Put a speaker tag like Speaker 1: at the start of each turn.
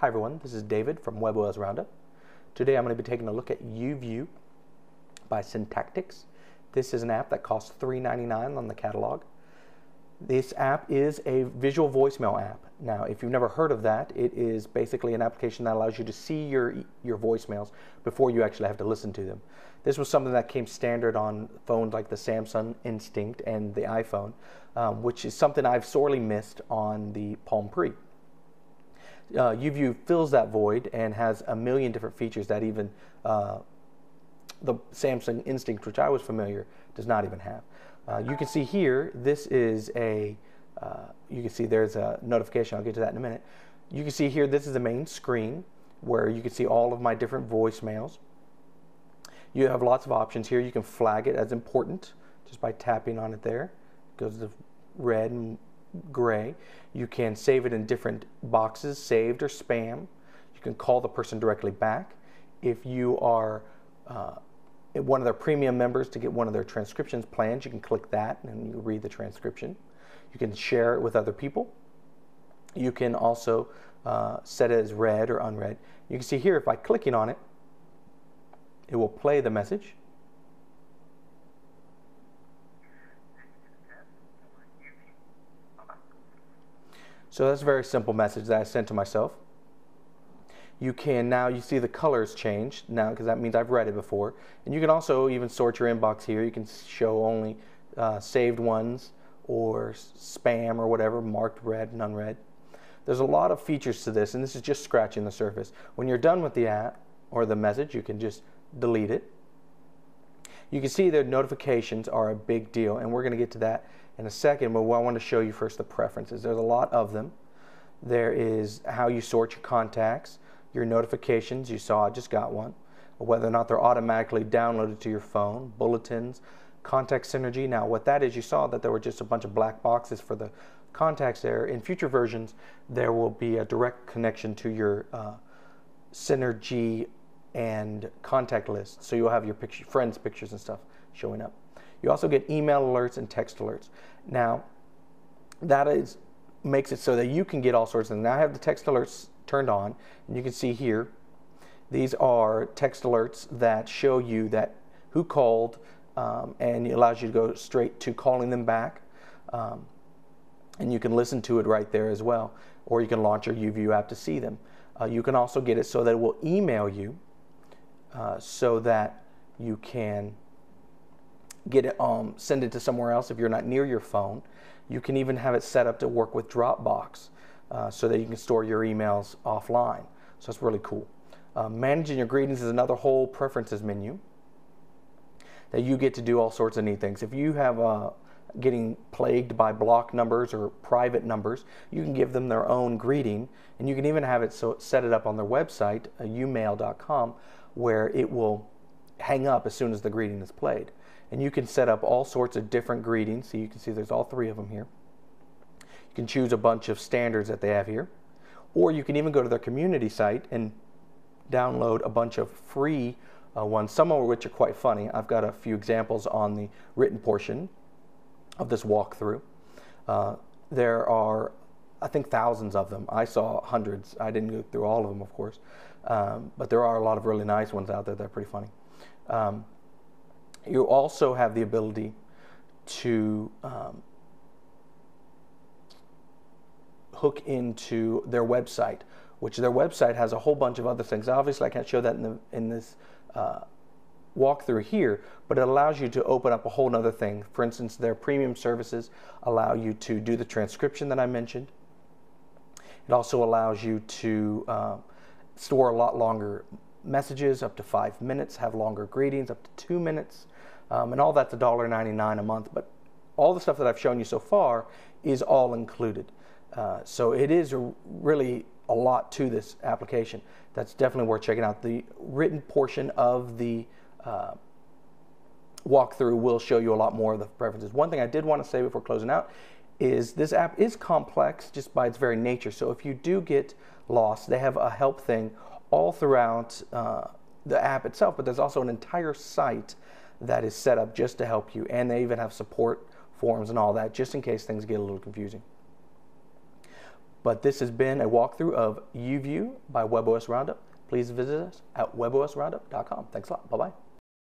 Speaker 1: Hi everyone, this is David from WebOS Roundup. Today I'm going to be taking a look at YouView by Syntactix. This is an app that costs $3.99 on the catalog. This app is a visual voicemail app. Now, if you've never heard of that, it is basically an application that allows you to see your, your voicemails before you actually have to listen to them. This was something that came standard on phones like the Samsung Instinct and the iPhone, um, which is something I've sorely missed on the Palm Pre uh, YouView fills that void and has a million different features that even uh, the Samsung Instinct, which I was familiar, does not even have. Uh, you can see here, this is a, uh, you can see there's a notification, I'll get to that in a minute. You can see here, this is the main screen where you can see all of my different voicemails. You have lots of options here. You can flag it as important just by tapping on it there. It goes to red and gray. You can save it in different boxes, saved or spam. You can call the person directly back. If you are uh, one of their premium members to get one of their transcriptions plans, you can click that and you read the transcription. You can share it with other people. You can also uh, set it as read or unread. You can see here, if by clicking on it, it will play the message. So that's a very simple message that I sent to myself. You can now, you see the colors change now because that means I've read it before. And you can also even sort your inbox here. You can show only uh, saved ones or spam or whatever, marked red and unread. There's a lot of features to this, and this is just scratching the surface. When you're done with the app or the message, you can just delete it. You can see the notifications are a big deal, and we're going to get to that in a second, but I want to show you first the preferences. There's a lot of them. There is how you sort your contacts, your notifications. You saw I just got one. Whether or not they're automatically downloaded to your phone, bulletins, contact synergy. Now, what that is, you saw that there were just a bunch of black boxes for the contacts there. In future versions, there will be a direct connection to your uh, synergy and contact list. So you'll have your picture, friends' pictures and stuff showing up. You also get email alerts and text alerts. Now, that is makes it so that you can get all sorts of things. Now I have the text alerts turned on, and you can see here, these are text alerts that show you that who called, um, and it allows you to go straight to calling them back. Um, and you can listen to it right there as well, or you can launch your YouView app to see them. Uh, you can also get it so that it will email you, uh, so that you can get it, um, send it to somewhere else if you're not near your phone. You can even have it set up to work with Dropbox uh, so that you can store your emails offline. So that's really cool. Uh, managing your greetings is another whole preferences menu that you get to do all sorts of neat things. If you have uh, getting plagued by block numbers or private numbers, you can give them their own greeting, and you can even have it so set it up on their website, uh, youmail.com, where it will hang up as soon as the greeting is played. And you can set up all sorts of different greetings. So you can see there's all three of them here. You can choose a bunch of standards that they have here. Or you can even go to their community site and download a bunch of free uh, ones, some of which are quite funny. I've got a few examples on the written portion of this walkthrough. Uh, there are, I think, thousands of them. I saw hundreds. I didn't go through all of them, of course. Um, but there are a lot of really nice ones out there that are pretty funny. Um, you also have the ability to um, hook into their website, which their website has a whole bunch of other things. Obviously, I can't show that in, the, in this uh, walkthrough here, but it allows you to open up a whole other thing. For instance, their premium services allow you to do the transcription that I mentioned. It also allows you to uh, store a lot longer messages, up to five minutes, have longer greetings, up to two minutes, um, and all that's $1.99 a month. But all the stuff that I've shown you so far is all included. Uh, so it is really a lot to this application. That's definitely worth checking out. The written portion of the uh, walkthrough will show you a lot more of the preferences. One thing I did want to say before closing out is this app is complex just by its very nature. So if you do get lost, they have a help thing all throughout uh, the app itself, but there's also an entire site that is set up just to help you. And they even have support forums and all that just in case things get a little confusing. But But this has been a walkthrough of YouView by WebOS Roundup. Please visit us at webosroundup.com. Thanks a lot. Bye bye.